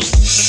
house.